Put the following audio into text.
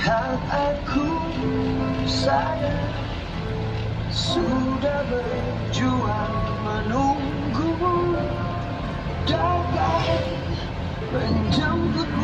Lihat aku saya Sudah berjuang menunggumu. Dapat menjemputmu